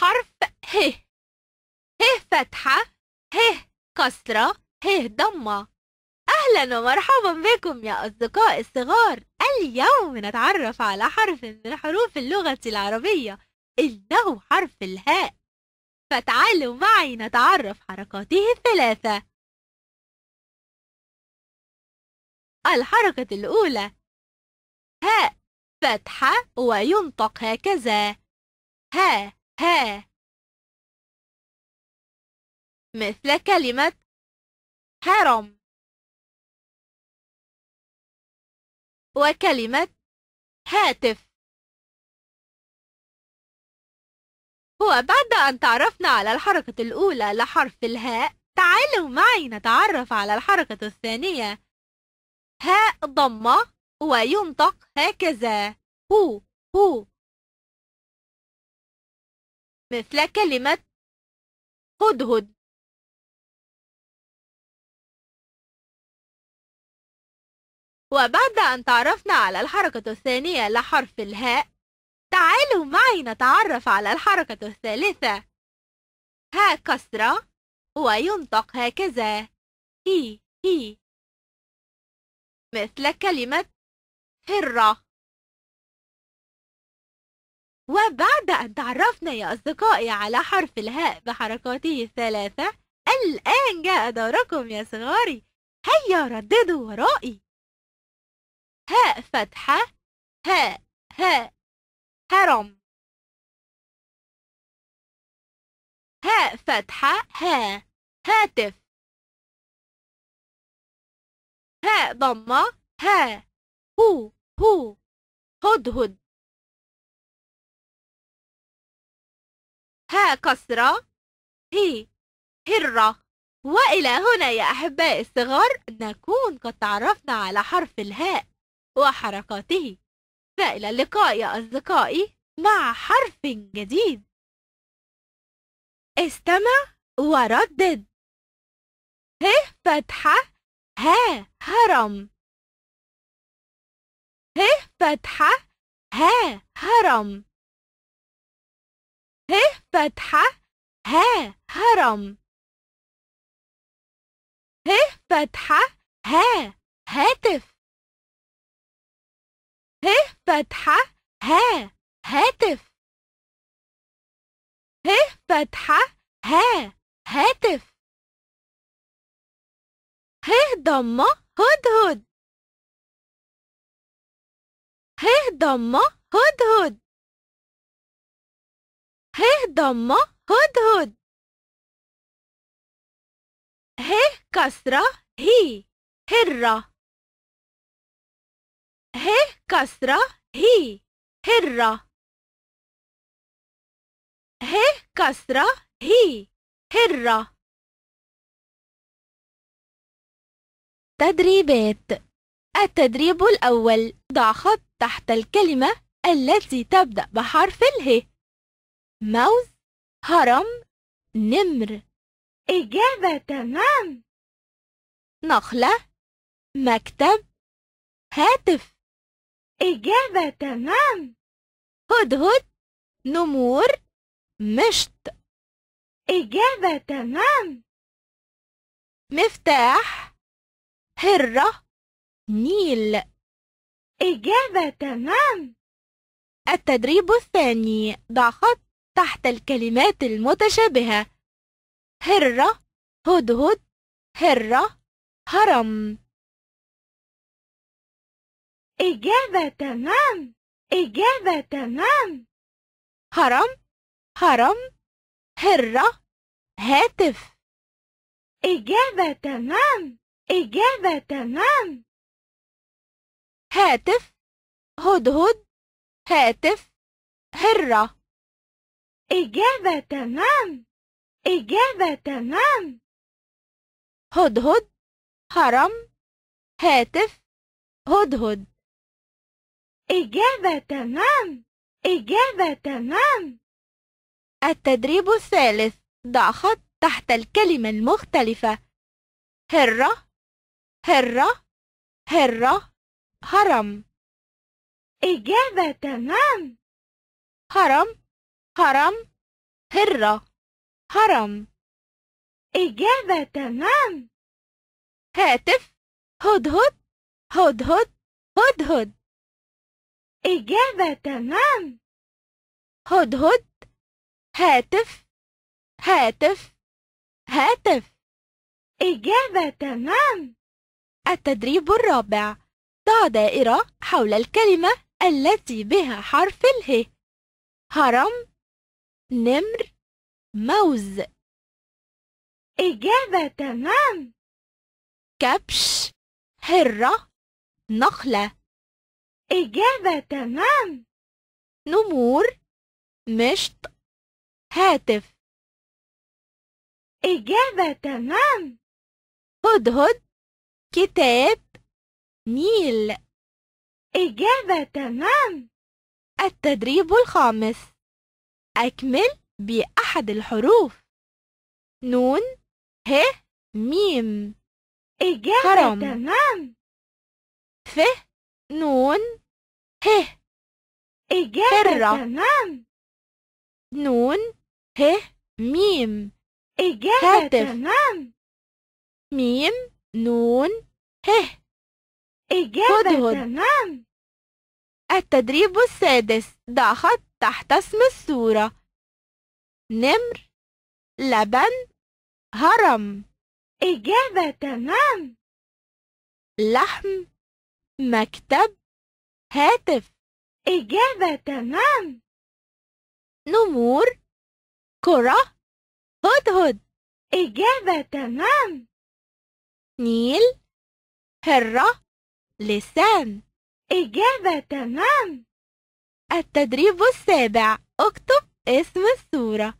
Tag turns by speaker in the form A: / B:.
A: الحرف ه. ه فتحة ه كسرة ه ضمة. أهلا ومرحبا بكم يا أصدقاء الصغار. اليوم نتعرف على حرف من حروف اللغة العربية إنه حرف الهاء. فتعالوا معي نتعرف حركاته الثلاثة. الحركة الأولى. هاء فتحة وينطق هكذا. ها ها. مثل كلمة هرم وكلمة هاتف. وبعد أن تعرفنا على الحركة الأولى لحرف الهاء تعالوا معي نتعرف على الحركة الثانية. هاء ضمة وينطق هكذا. هو هو. مثل كلمة هدهد وبعد أن تعرفنا على الحركة الثانية لحرف الهاء تعالوا معي نتعرف على الحركة الثالثة. ها كسرة وينطق هكذا. هي هي. مثل كلمة هرة وبعد أن تعرفنا يا أصدقائي على حرف الهاء بحركاته الثلاثة الآن جاء دوركم يا صغاري. هيا رددوا ورائي. هاء فتحة هاء هاء هرم. هاء فتحة ها هاتف. هاء ضمة ها هو هو. هدهد ها كسرة. هي هرة. وإلى هنا يا أحبائي الصغار نكون قد تعرفنا على حرف الهاء وحركاته. فإلى اللقاء يا أصدقائي مع حرف جديد. استمع وردد. ه فتحة. ها هرم. ه فتحة. ها هرم. ه فتحة ها هرم. ه فتحة ها هاتف. ه فتحة ها هاتف. ه فتحة ها هاتف. ه ضمة هدهد. ه ضمة هدهد. ه ضمة هدهد ه كسرة هي هرة. ه كسرة هي هرة. ه كسرة هي هرة. تدريبات. التدريب الأول. ضع خط تحت الكلمة التي تبدأ بحرف اله موز هرم نمر.
B: إجابة تمام.
A: نخلة مكتب هاتف.
B: إجابة تمام.
A: هدهد نمور مشط.
B: إجابة تمام.
A: مفتاح هرة نيل.
B: إجابة تمام.
A: التدريب الثاني ضع خط تحت الكلمات المتشابهة. هرة هدهد هرة هرم.
B: إجابة تمام إجابة تمام.
A: هرم هرم هرة هاتف.
B: إجابة تمام إجابة تمام.
A: هاتف هدهد هاتف هرة.
B: إجابة تمام. إجابة تمام.
A: هدهد هرم هاتف. هدهد
B: إجابة تمام. إجابة تمام.
A: التدريب الثالث. ضع خط تحت الكلمة المختلفة. هرة. هرة. هرة. هرم
B: إجابة تمام.
A: هرم هرم هرة هرم
B: إجابة تمام.
A: هاتف. هدهد هدهد هدهد
B: إجابة تمام.
A: هدهد هاتف. هاتف. هاتف.
B: إجابة تمام.
A: التدريب الرابع. ضع دائرة حول الكلمة التي بها حرف اله هرم نمر موز.
B: إجابة تمام.
A: كبش هرة نخلة.
B: إجابة تمام.
A: نمور مشط هاتف.
B: إجابة تمام.
A: هدهد كتاب نيل.
B: إجابة تمام.
A: التدريب الخامس. أكمل بأحد الحروف. نون ه ميم.
B: إجابة
A: هرم.
B: تمام.
A: ف نون ه.
B: إجابة
A: هرة.
B: تمام.
A: نون ه ميم.
B: إجابة
A: هاتف.
B: تمام.
A: ميم نون ه.
B: إجابة
A: هدهد.
B: تمام.
A: التدريب السادس. ضع خط. تحت اسم السورة نمر. لبن. هرم.
B: إجابة تمام.
A: لحم. مكتب. هاتف.
B: إجابة تمام.
A: نمور. كرة. هدهد
B: إجابة تمام.
A: نيل. هرة لسان.
B: إجابة تمام.
A: التدريب السابع. اكتب اسم السورة